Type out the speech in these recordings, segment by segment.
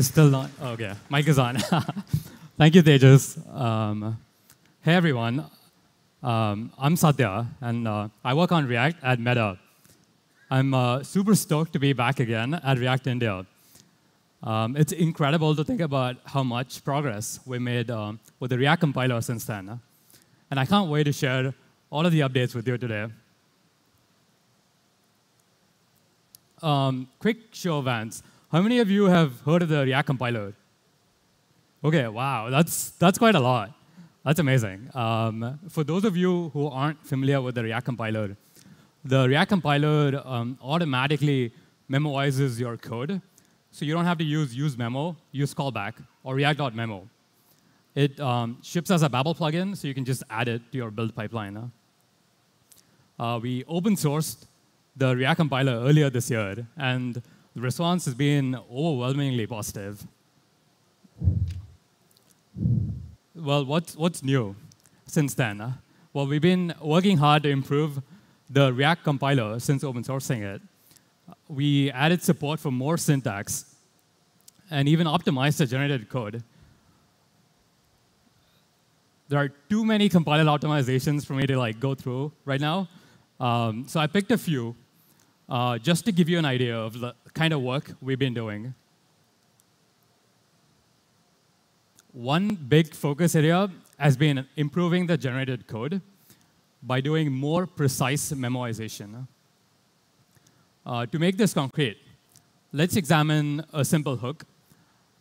is still not. Oh, okay, mic is on. Thank you, Tejas. Um, hey, everyone. Um, I'm Sathya, and uh, I work on React at Meta. I'm uh, super stoked to be back again at React India. Um, it's incredible to think about how much progress we made um, with the React compiler since then. And I can't wait to share all of the updates with you today. Um, quick show of hands. How many of you have heard of the React compiler? Okay, wow, that's, that's quite a lot. That's amazing. Um, for those of you who aren't familiar with the React compiler, the React compiler um, automatically memoizes your code. So you don't have to use use memo, use callback, or react.memo. It um, ships as a Babel plugin, so you can just add it to your build pipeline. Uh, we open sourced the React compiler earlier this year, and the response has been overwhelmingly positive. Well, what's, what's new since then? Well, we've been working hard to improve the React compiler since open sourcing it. We added support for more syntax and even optimized the generated code. There are too many compiler optimizations for me to like go through right now. Um, so I picked a few uh, just to give you an idea of the kind of work we've been doing. One big focus area has been improving the generated code by doing more precise memoization. Uh, to make this concrete, let's examine a simple hook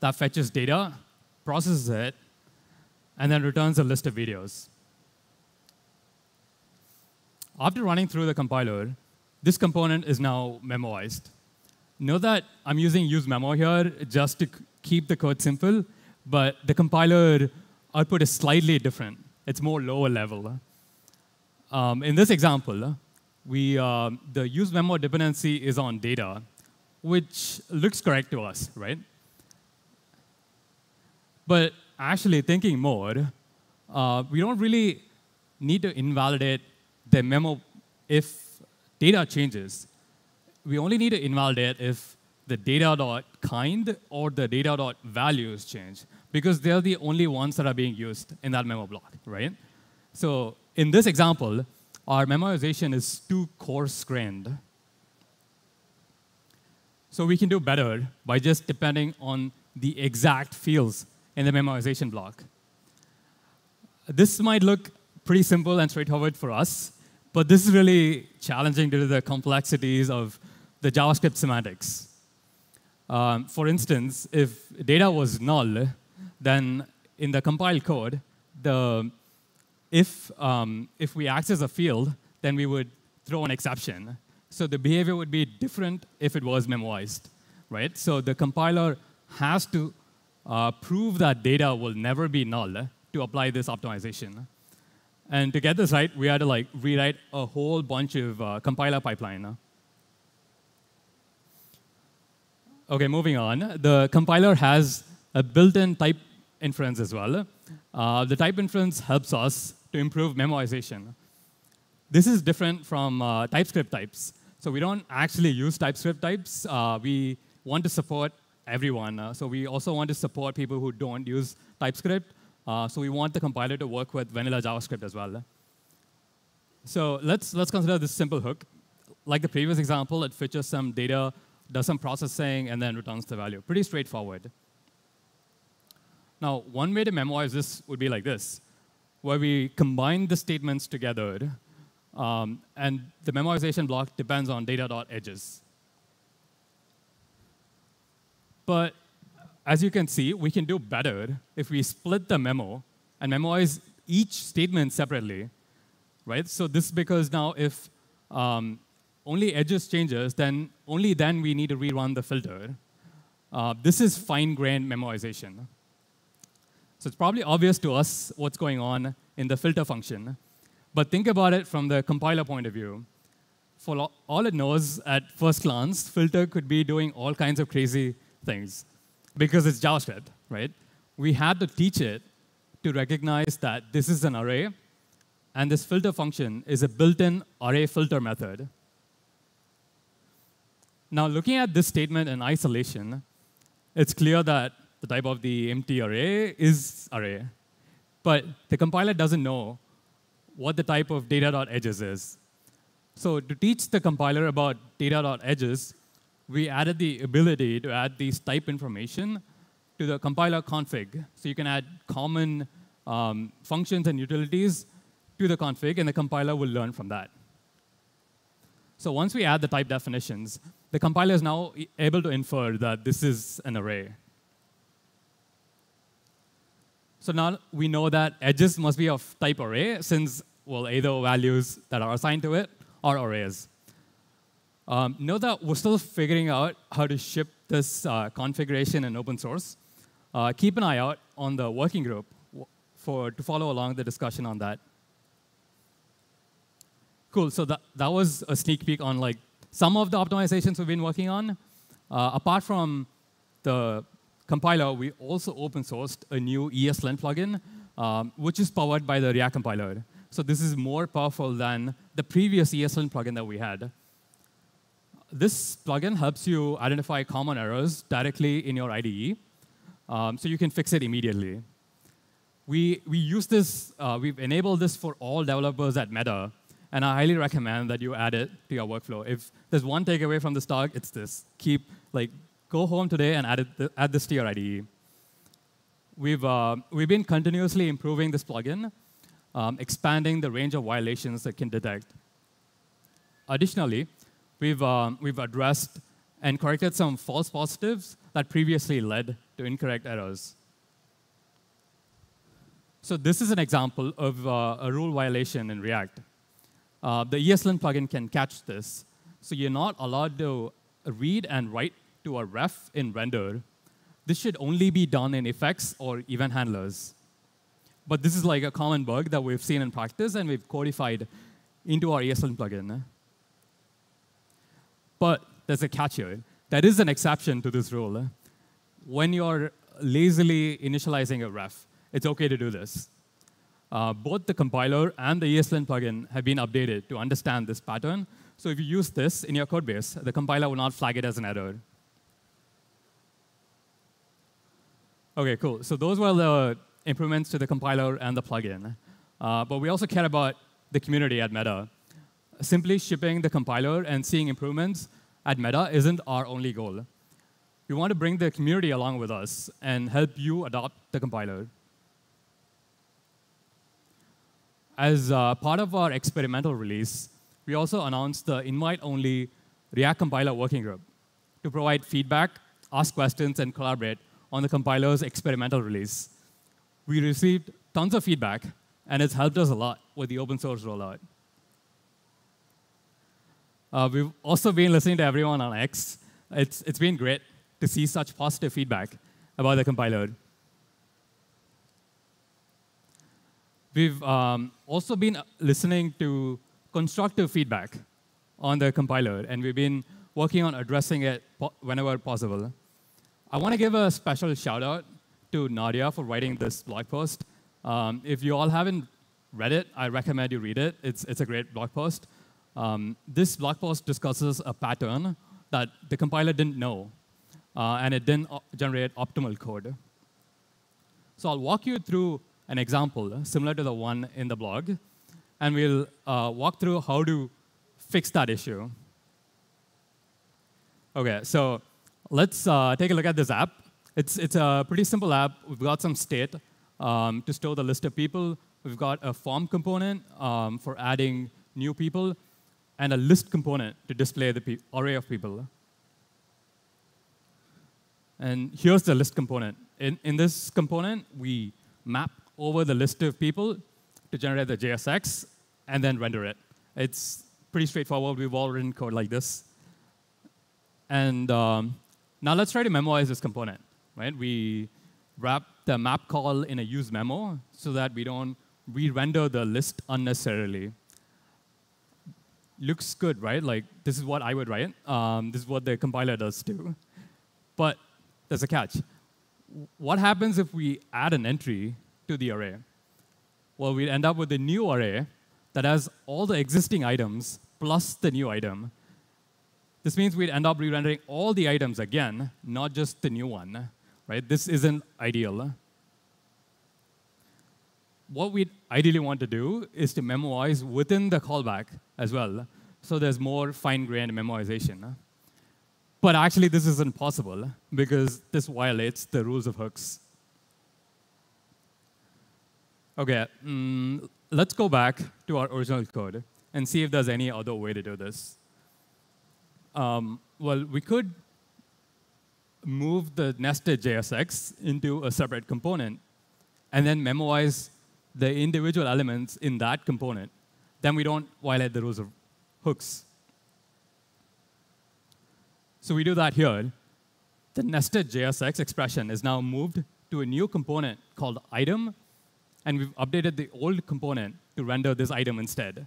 that fetches data, processes it, and then returns a list of videos. After running through the compiler, this component is now memoized. Note that I'm using use memo here just to keep the code simple, but the compiler output is slightly different. It's more lower level. Um, in this example, we, uh, the use memo dependency is on data, which looks correct to us, right? But actually thinking more, uh, we don't really need to invalidate the memo if data changes. We only need to invalidate if the data.kind or the data.values change, because they're the only ones that are being used in that memo block, right? So in this example, our memoization is too coarse-grained. So we can do better by just depending on the exact fields in the memoization block. This might look pretty simple and straightforward for us, but this is really challenging due to the complexities of the JavaScript semantics. Um, for instance, if data was null, then in the compiled code, the, if, um, if we access a field, then we would throw an exception. So the behavior would be different if it was memoized, right? So the compiler has to uh, prove that data will never be null to apply this optimization. And to get this right, we had to like rewrite a whole bunch of uh, compiler pipeline. Okay, moving on. The compiler has a built-in type inference as well. Uh, the type inference helps us to improve memoization. This is different from uh, TypeScript types. So we don't actually use TypeScript types. Uh, we want to support everyone. Uh, so we also want to support people who don't use TypeScript. Uh, so we want the compiler to work with vanilla JavaScript as well. So let's, let's consider this simple hook. Like the previous example, it fetches some data does some processing, and then returns the value. Pretty straightforward. Now, one way to memoize this would be like this, where we combine the statements together, um, and the memoization block depends on data.edges. But as you can see, we can do better if we split the memo and memoize each statement separately, right? So this is because now if um, only edges changes, then only then we need to rerun the filter. Uh, this is fine-grained memoization. So it's probably obvious to us what's going on in the filter function. But think about it from the compiler point of view. For all it knows at first glance, filter could be doing all kinds of crazy things because it's JavaScript, right? We had to teach it to recognize that this is an array, and this filter function is a built-in array filter method. Now, looking at this statement in isolation, it's clear that the type of the empty array is array. But the compiler doesn't know what the type of data.edges is. So to teach the compiler about data.edges, we added the ability to add these type information to the compiler config. So you can add common um, functions and utilities to the config, and the compiler will learn from that. So once we add the type definitions, the compiler is now able to infer that this is an array. So now we know that edges must be of type array, since, well, either values that are assigned to it or arrays. Um, that we're still figuring out how to ship this uh, configuration in open source. Uh, keep an eye out on the working group for, to follow along the discussion on that. Cool, so that, that was a sneak peek on like some of the optimizations we've been working on. Uh, apart from the compiler, we also open sourced a new ESLint plugin, um, which is powered by the React compiler. So this is more powerful than the previous ESLint plugin that we had. This plugin helps you identify common errors directly in your IDE, um, so you can fix it immediately. We, we use this, uh, we've enabled this for all developers at Meta, and I highly recommend that you add it to your workflow. If there's one takeaway from this talk, it's this. Keep, like, go home today and add, it, add this to your IDE. We've, uh, we've been continuously improving this plugin, um, expanding the range of violations it can detect. Additionally, we've, um, we've addressed and corrected some false positives that previously led to incorrect errors. So this is an example of uh, a rule violation in React. Uh, the ESLint plugin can catch this. So you're not allowed to read and write to a ref in render. This should only be done in effects or event handlers. But this is like a common bug that we've seen in practice and we've codified into our ESLint plugin. But there's a catch here. There is an exception to this rule. When you're lazily initializing a ref, it's OK to do this. Uh, both the compiler and the ESLint plugin have been updated to understand this pattern. So if you use this in your code base, the compiler will not flag it as an error. OK, cool. So those were the improvements to the compiler and the plugin. Uh, but we also care about the community at Meta. Simply shipping the compiler and seeing improvements at Meta isn't our only goal. We want to bring the community along with us and help you adopt the compiler. As uh, part of our experimental release, we also announced the invite-only React compiler working group to provide feedback, ask questions, and collaborate on the compiler's experimental release. We received tons of feedback, and it's helped us a lot with the open source rollout. Uh, we've also been listening to everyone on X. It's, it's been great to see such positive feedback about the compiler. We've um, also been listening to constructive feedback on the compiler, and we've been working on addressing it po whenever possible. I want to give a special shout out to Nadia for writing this blog post. Um, if you all haven't read it, I recommend you read it. It's, it's a great blog post. Um, this blog post discusses a pattern that the compiler didn't know, uh, and it didn't generate optimal code. So I'll walk you through an example similar to the one in the blog, and we'll uh, walk through how to fix that issue. OK, so let's uh, take a look at this app. It's, it's a pretty simple app. We've got some state um, to store the list of people. We've got a form component um, for adding new people, and a list component to display the array of people. And here's the list component. In, in this component, we map over the list of people to generate the JSX and then render it. It's pretty straightforward. We've all written code like this. And um, now let's try to memorize this component. Right? We wrap the map call in a use memo so that we don't re-render the list unnecessarily. Looks good, right? Like, this is what I would write. Um, this is what the compiler does too. But there's a catch. What happens if we add an entry to the array? Well, we end up with a new array that has all the existing items plus the new item. This means we'd end up re-rendering all the items again, not just the new one, right? This isn't ideal. What we'd ideally want to do is to memoize within the callback as well, so there's more fine-grained memoization. But actually, this isn't possible because this violates the rules of hooks. Okay, mm, let's go back to our original code and see if there's any other way to do this. Um, well, we could move the nested JSX into a separate component and then memoize the individual elements in that component. Then we don't violate the rules of hooks. So we do that here. The nested JSX expression is now moved to a new component called item, and we've updated the old component to render this item instead.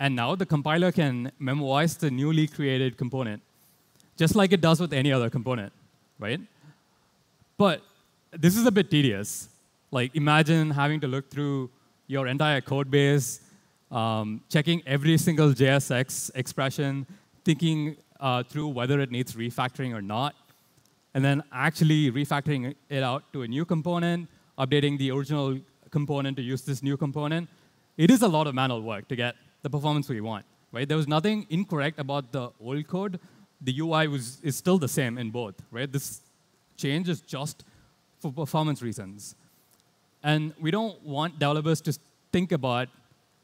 And now the compiler can memoize the newly created component, just like it does with any other component, right? But this is a bit tedious. Like imagine having to look through your entire code base, um, checking every single JSX expression, thinking uh, through whether it needs refactoring or not, and then actually refactoring it out to a new component, updating the original component to use this new component. It is a lot of manual work to get the performance we want, right? There was nothing incorrect about the old code. The UI was, is still the same in both, right? This change is just for performance reasons. And we don't want developers to think about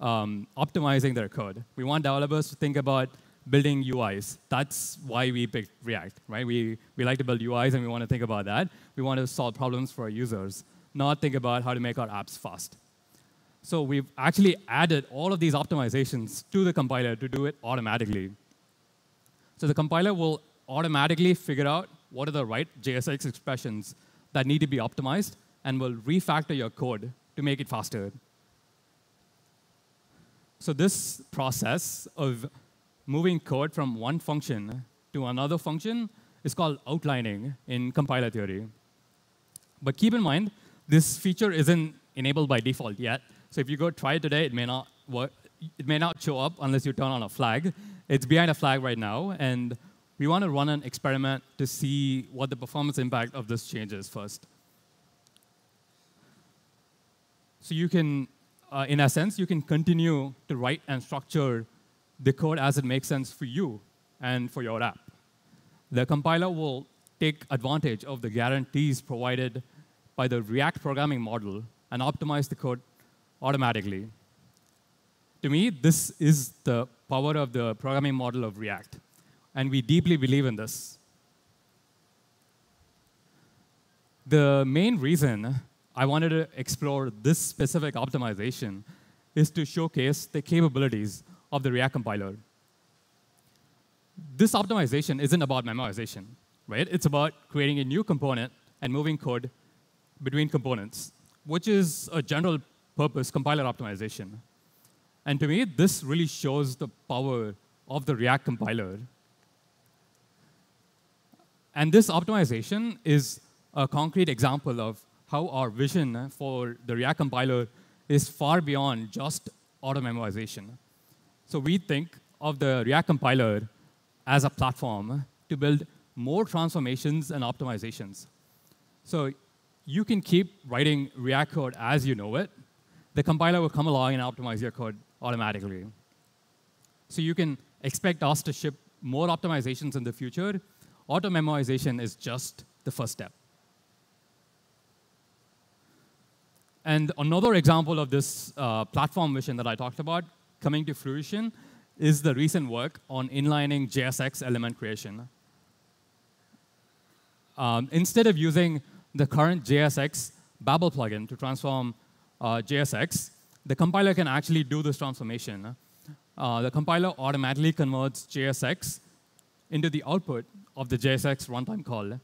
um, optimizing their code. We want developers to think about building UIs. That's why we picked React, right? We, we like to build UIs and we want to think about that. We want to solve problems for our users, not think about how to make our apps fast. So we've actually added all of these optimizations to the compiler to do it automatically. So the compiler will automatically figure out what are the right JSX expressions that need to be optimized and will refactor your code to make it faster. So this process of moving code from one function to another function is called outlining in compiler theory. But keep in mind, this feature isn't enabled by default yet. So if you go try it today, it may not work. It may not show up unless you turn on a flag. It's behind a flag right now, and we want to run an experiment to see what the performance impact of this change is first. So you can, uh, in essence, you can continue to write and structure the code as it makes sense for you and for your app. The compiler will take advantage of the guarantees provided by the React programming model and optimize the code automatically. To me, this is the power of the programming model of React, and we deeply believe in this. The main reason I wanted to explore this specific optimization is to showcase the capabilities of the React compiler. This optimization isn't about memoization, right? It's about creating a new component and moving code between components, which is a general purpose compiler optimization. And to me, this really shows the power of the React compiler. And this optimization is a concrete example of how our vision for the React compiler is far beyond just auto memoization. So we think of the React compiler as a platform to build more transformations and optimizations. So you can keep writing React code as you know it, the compiler will come along and optimize your code automatically. So you can expect us to ship more optimizations in the future. Auto memoization is just the first step. And another example of this uh, platform vision that I talked about coming to fruition is the recent work on inlining JSX element creation. Um, instead of using the current JSX Babel plugin to transform uh, JSX, the compiler can actually do this transformation. Uh, the compiler automatically converts JSX into the output of the JSX runtime call.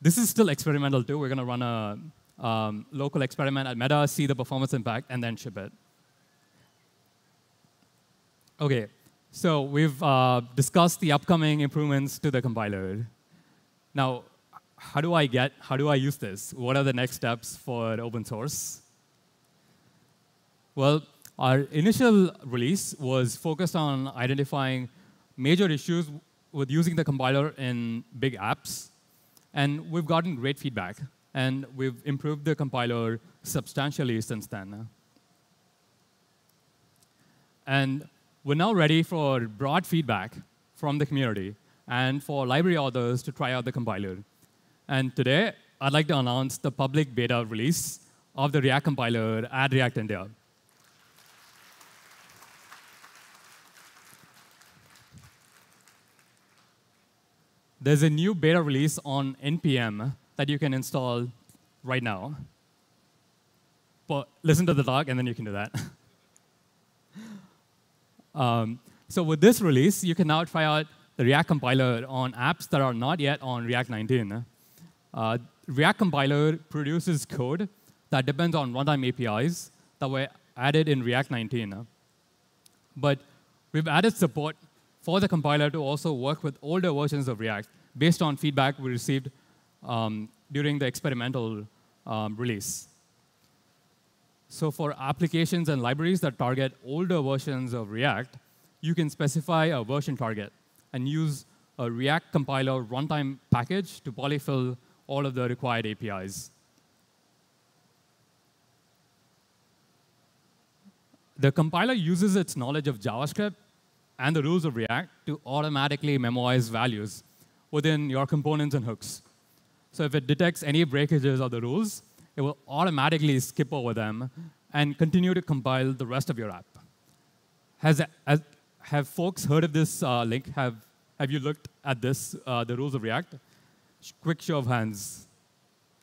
This is still experimental too. We're going to run a um, local experiment at Meta, see the performance impact, and then ship it. Okay, so we've uh, discussed the upcoming improvements to the compiler. Now, how do I get, how do I use this? What are the next steps for open source? Well, Our initial release was focused on identifying major issues with using the compiler in big apps. And we've gotten great feedback. And we've improved the compiler substantially since then. And we're now ready for broad feedback from the community and for library authors to try out the compiler. And today, I'd like to announce the public beta release of the React compiler at React India. There's a new beta release on NPM that you can install right now. But listen to the talk, and then you can do that. um, so with this release, you can now try out the React compiler on apps that are not yet on React 19. Uh, React compiler produces code that depends on runtime APIs that were added in React 19. But we've added support for the compiler to also work with older versions of React based on feedback we received um, during the experimental um, release. So for applications and libraries that target older versions of React, you can specify a version target and use a React compiler runtime package to polyfill all of the required APIs. The compiler uses its knowledge of JavaScript and the rules of React to automatically memorize values within your components and hooks. So if it detects any breakages of the rules, it will automatically skip over them and continue to compile the rest of your app. Has, has have folks heard of this uh, link? Have, have you looked at this, uh, the rules of React? Quick show of hands.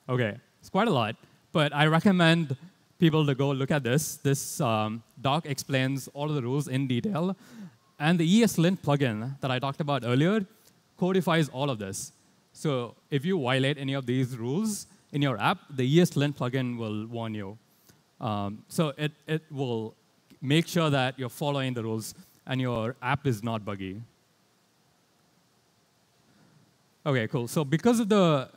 OK, it's quite a lot. But I recommend people to go look at this. This um, doc explains all of the rules in detail. And the ESLint plugin that I talked about earlier codifies all of this. So if you violate any of these rules in your app, the ESLint plugin will warn you. Um, so it, it will make sure that you're following the rules and your app is not buggy. OK, cool. So because of the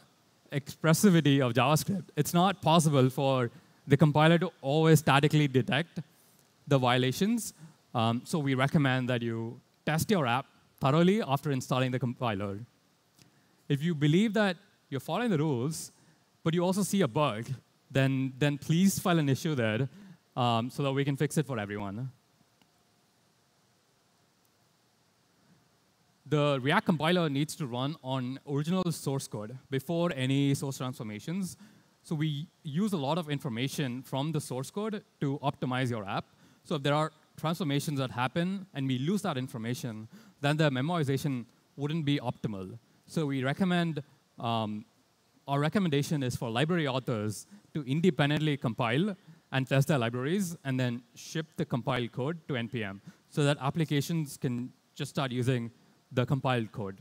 expressivity of JavaScript, it's not possible for the compiler to always statically detect the violations. Um, so we recommend that you test your app thoroughly after installing the compiler. If you believe that you're following the rules, but you also see a bug, then, then please file an issue there um, so that we can fix it for everyone. The React compiler needs to run on original source code before any source transformations. So we use a lot of information from the source code to optimize your app. So if there are transformations that happen and we lose that information, then the memoization wouldn't be optimal. So we recommend, um, our recommendation is for library authors to independently compile and test their libraries and then ship the compiled code to NPM so that applications can just start using the compiled code.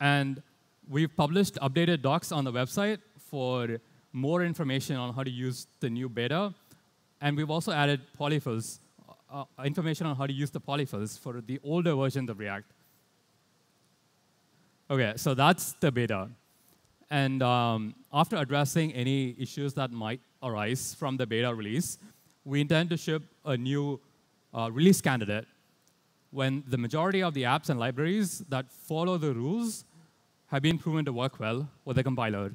And we've published updated docs on the website for more information on how to use the new beta. And we've also added polyfills, uh, uh, information on how to use the polyfills for the older versions of React. OK, so that's the beta. And um, after addressing any issues that might arise from the beta release, we intend to ship a new uh, release candidate when the majority of the apps and libraries that follow the rules have been proven to work well with the compiler.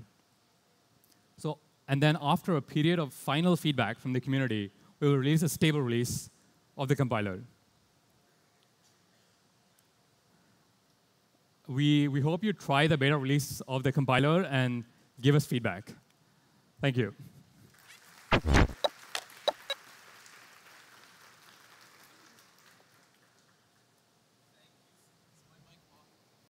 And then after a period of final feedback from the community, we will release a stable release of the compiler. We, we hope you try the beta release of the compiler and give us feedback. Thank you.